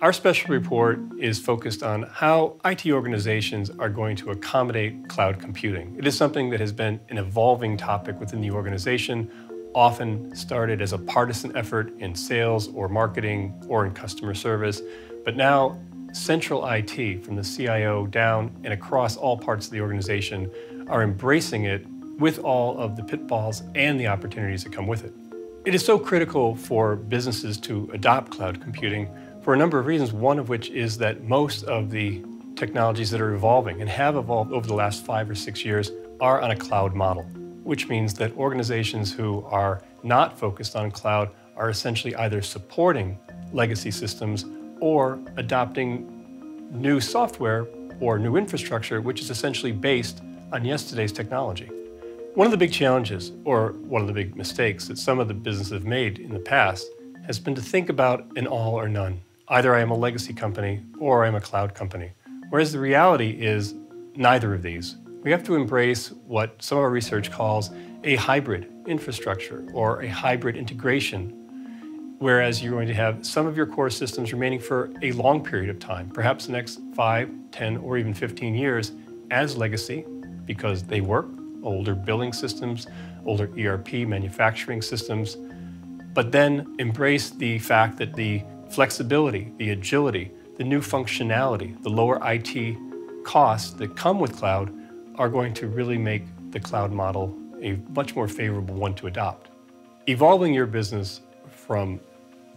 Our special report is focused on how IT organizations are going to accommodate cloud computing. It is something that has been an evolving topic within the organization, often started as a partisan effort in sales or marketing or in customer service, but now central IT from the CIO down and across all parts of the organization are embracing it with all of the pitfalls and the opportunities that come with it. It is so critical for businesses to adopt cloud computing for a number of reasons, one of which is that most of the technologies that are evolving and have evolved over the last five or six years are on a cloud model, which means that organizations who are not focused on cloud are essentially either supporting legacy systems or adopting new software or new infrastructure, which is essentially based on yesterday's technology. One of the big challenges, or one of the big mistakes that some of the businesses have made in the past, has been to think about an all or none. Either I am a legacy company or I am a cloud company. Whereas the reality is neither of these. We have to embrace what some of our research calls a hybrid infrastructure or a hybrid integration, whereas you're going to have some of your core systems remaining for a long period of time, perhaps the next 5, 10, or even 15 years as legacy because they work, older billing systems, older ERP manufacturing systems, but then embrace the fact that the flexibility, the agility, the new functionality, the lower IT costs that come with cloud are going to really make the cloud model a much more favorable one to adopt. Evolving your business from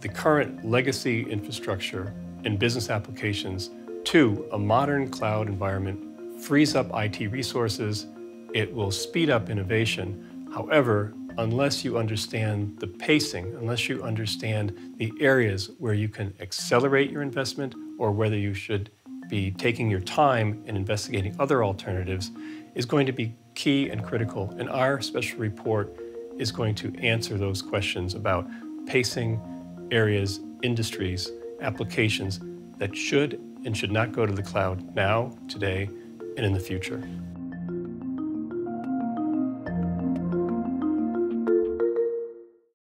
the current legacy infrastructure and business applications to a modern cloud environment frees up IT resources, it will speed up innovation. However, unless you understand the pacing, unless you understand the areas where you can accelerate your investment or whether you should be taking your time and investigating other alternatives, is going to be key and critical. And our special report is going to answer those questions about pacing, areas, industries, applications that should and should not go to the cloud now, today, and in the future.